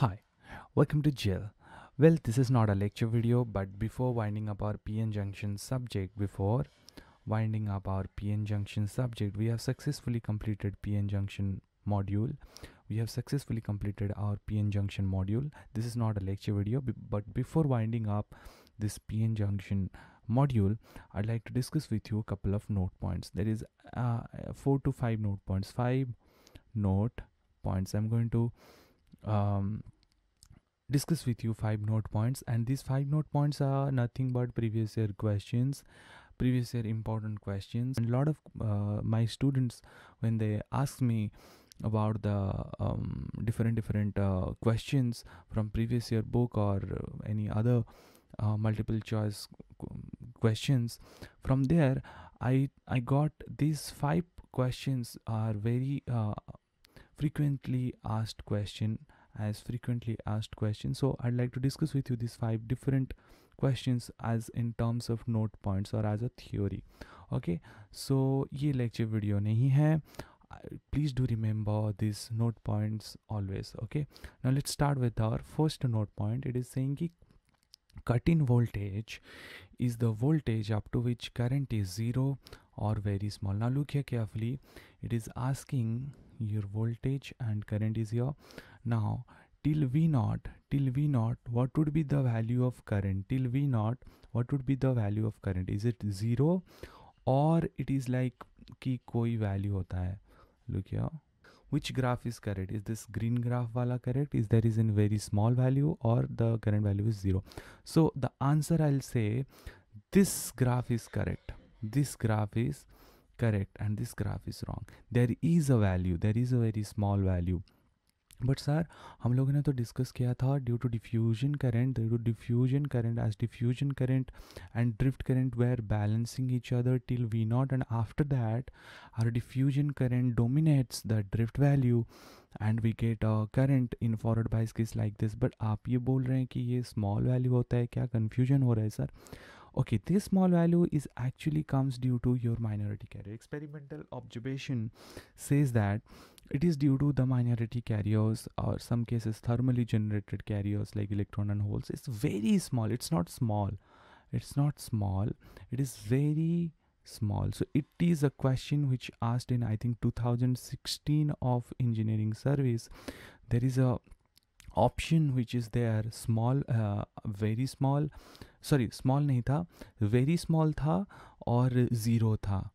Hi, welcome to Jill. Well, this is not a lecture video, but before winding up our PN junction subject, before winding up our PN junction subject, we have successfully completed PN junction module. We have successfully completed our PN junction module. This is not a lecture video, but before winding up this PN junction module, I'd like to discuss with you a couple of note points. There is uh, four to five note points, five note points. I'm going to um, discuss with you five note points. And these five note points are nothing but previous year questions previous year important questions. And a lot of uh, my students when they ask me about the um, different different uh, questions from previous year book or any other uh, multiple choice questions from there i i got these five questions are very uh, frequently asked question as frequently asked question. so i'd like to discuss with you these five different questions as in terms of note points or as a theory. Okay? So ye lecture video nahi hai. Please do remember these note points always. Okay? Now let's start with our first note point. It is saying ki cut in voltage is the voltage up to which current is zero or very small. Now look here carefully. It is asking your voltage and current is here. Now till v naught till v naught what would be the value of current? Till v naught what would be the value of current? Is it zero or it is like ki koi value hota hai look here. Which graph is correct? Is this green graph wala correct? Is there is in very small value or the current value is zero? So the answer i'll say this graph is correct. This graph is correct and this graph is wrong. There is a value, there is a very small value. But sir हम लोगों ने तो discuss किया था due to diffusion current due to diffusion current as diffusion current and drift current we are balancing each other till we not and after that our diffusion current dominates the drift value and we get a current in forward bias किस like this but आप ये बोल रहे हैं कि ये small value होता है, क्या कन्फ्यूज़न हो रहा है sir okay this small value is actually comes due to your minority carrier. Experimental observation says that it is due to the minority carriers or some cases thermally generated carriers like electron and holes. It's very small. It's not small. It's not small. It is very small. So it is a question which asked in i think 2016 of engineering service there is a option which is there small uh, very small sorry small नहीं था very small था और zero था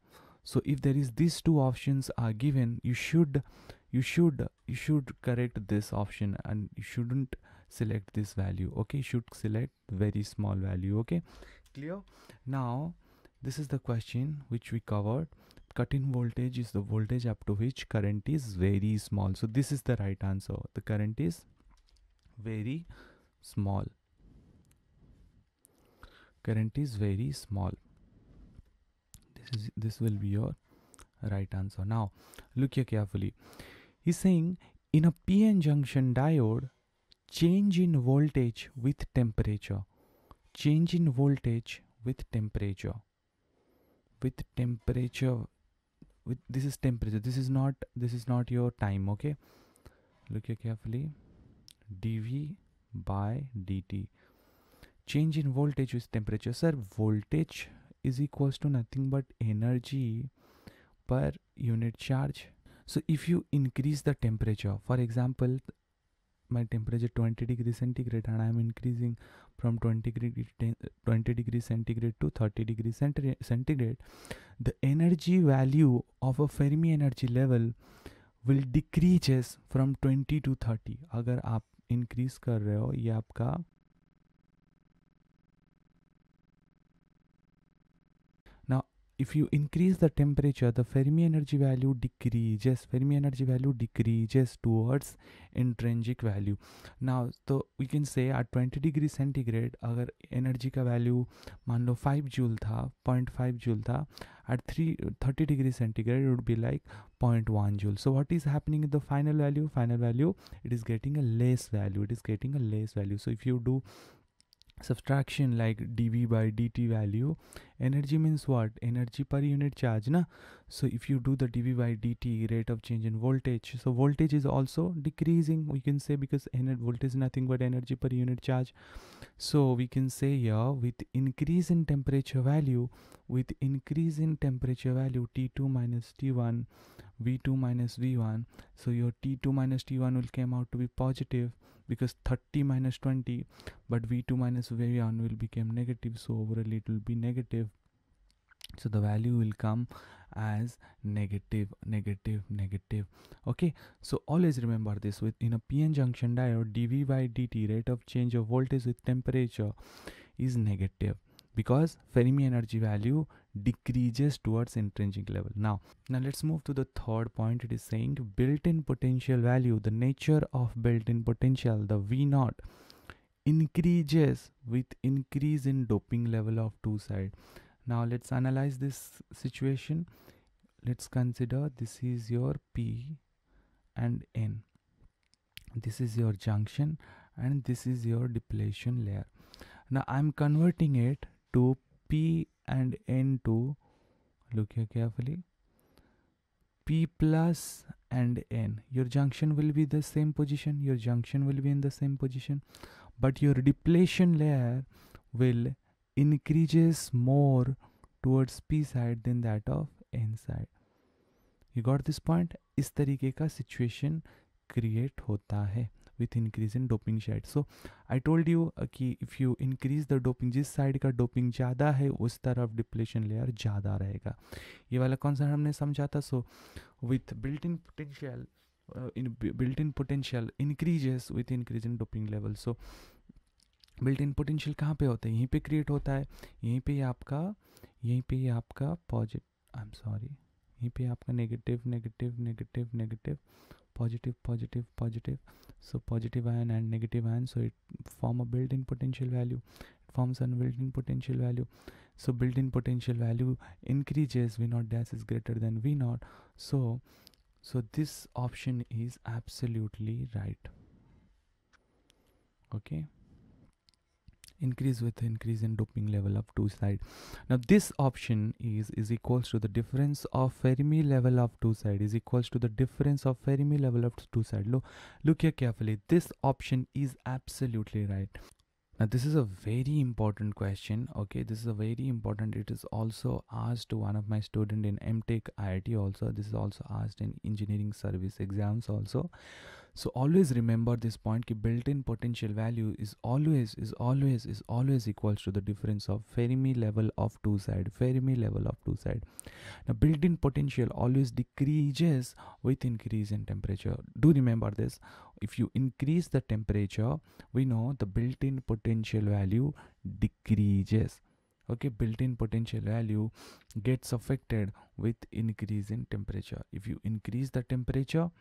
so if there is these two options are given you should you should you should correct this option and you shouldn't select this value okay you should select very small value okay clear now this is the question which we covered cut in voltage is the voltage up to which current is very small so this is the right answer the current is very small. Current is very small. This is this will be your right answer. Now look here carefully. He's saying in a pn junction diode change in voltage with temperature. Change in voltage with temperature. With temperature with this is temperature. This is not this is not your time okay? Look here carefully dv by dt change in voltage with temperature sir voltage is equals to nothing but energy per unit charge so if you increase the temperature for example my temperature 20 degree centigrade and i am increasing from 20 degree 20 degree centigrade to 30 degree centi- centigrade the energy value of a fermi energy level will decreases from 20 to 30 अगर आप increase कर रहे हो ये आपका if you increase the temperature the fermi energy value decreases fermi energy value decreases towards intrinsic value now so we can say at 20 degree centigrade अगर energy का value मान लो 5 joule था 0.5 joule था at 3 30 degree centigrade it would be like 0.1 joule so what is happening in the final value final value it is getting a less value it is getting a less value so if you do subtraction like dv by dt value energy means what? Energy per unit charge na? So if you do the dv by dt rate of change in voltage so voltage is also decreasing we can say because energy voltage is nothing but energy per unit charge. So we can say here with increase in temperature value with increase in temperature value t2 minus t1 v2 minus v1 so your t2 minus t1 will come out to be positive because 30 minus 20 but v2 minus v1 will become negative so overall it will be negative. So the value will come as negative negative negative. Okay so always remember this with in a pn junction diode dv by dt rate of change of voltage with temperature is negative because Fermi energy value decreases towards intrinsic level. Now, now let's move to the third point. It is saying built-in potential value, the nature of built-in potential, the V naught increases with increase in doping level of two side. Now let's analyze this situation. Let's consider this is your P and N. This is your junction and this is your depletion layer. Now I'm converting it to P and N2 look here carefully P plus and N your junction will be the same position your junction will be in the same position but your depletion layer will increases more towards P side than that of N side you got this point इस तरीके का situation create होता है with increase in doping side so i told you uh, कि if you increase the doping जिस side का doping ज़्यादा है उस तरफ़ डिप्लेशन लेयर ज़्यादा रहेगा। ये वाला कॉन्सेप्ट हमने समझा था? So with built in potential in built in potential increases with increase in doping level. So built in potential कहाँ पे होता है? यहीं पे क्रिएट होता है। यहीं पे आपका यहीं पे आपका पॉजिटिव आई एम सॉरी यहीं पे आपका negative negative negative negative positive positive positive. So positive ion and negative ion. So it form a built-in potential value. It forms a built-in potential value. So built-in potential value increases v naught dash is greater than v naught. So so this option is absolutely right. Okay increase with increase in doping level of two side. Now this option is is equals to the difference of fermi level of two side is equals to the difference of fermi level of two side. Look look here carefully. This option is absolutely right. Now this is a very important question okay? This is a very important. It is also asked to one of my student in mtech iit also. This is also asked in engineering service exams also so always remember this point ki built-in potential value is always is always is always equals to the difference of Fermi level of two side Fermi level of two side. Now built-in potential always decreases with increase in temperature. Do remember this. If you increase the temperature we know the built-in potential value decreases. Okay built-in potential value gets affected with increase in temperature. If you increase the temperature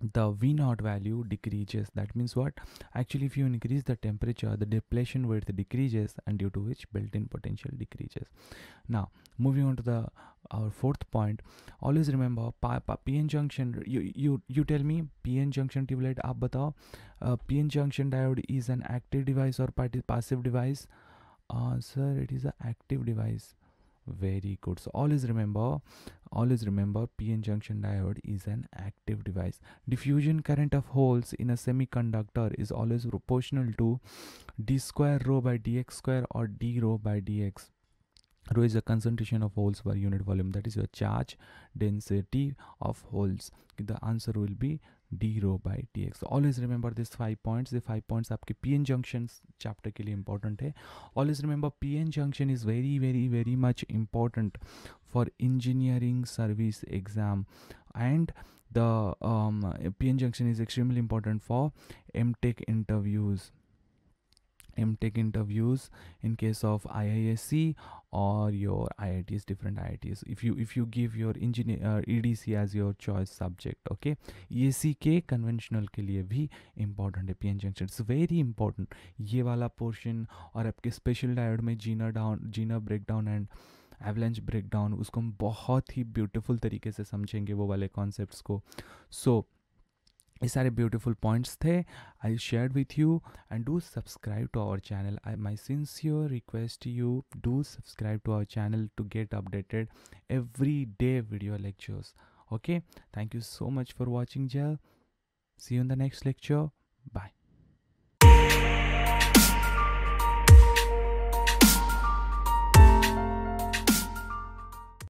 the v naught value decreases. That means what? Actually if you increase the temperature the depletion width decreases and due to which built-in potential decreases. Now moving on to the our fourth point always remember pn junction you you you tell me pn junction tube light uh, pn junction diode is an active device or passive device? Uh, sir it is an active device very good. So always remember always remember pn junction diode is an active device. Diffusion current of holes in a semiconductor is always proportional to d square rho by dx square or d rho by dx. Rho is the concentration of holes per unit volume. That is your charge density of holes. The answer will be d rho by t x always remember this five points ये five points आपके P N junction chapter के लिए important है। Always remember P N junction is very very very much important for engineering service exam and the P N junction is extremely important for M tech interviews M tech interviews in case of I I S C और your I I Ts different I I IITs if you if you give your engineer E D C as your choice subject okay ये C के conventional के लिए भी important है P N junction it's very important ये वाला portion और आपके स्पेशल डायड में zener down zener break down and avalanche breakdown उसको हम बहुत ही ब्यूटिफुल तरीके से समझेंगे वो वाले कॉन्सेप्ट को. सो so, ये सारे ब्यूटीफुल पॉइंट्स थे I share with you and do subscribe to our channel I my sincere request you do subscribe to our channel to get updated every day video lectures okay thank you so much for watching gel see you in the next lecture bye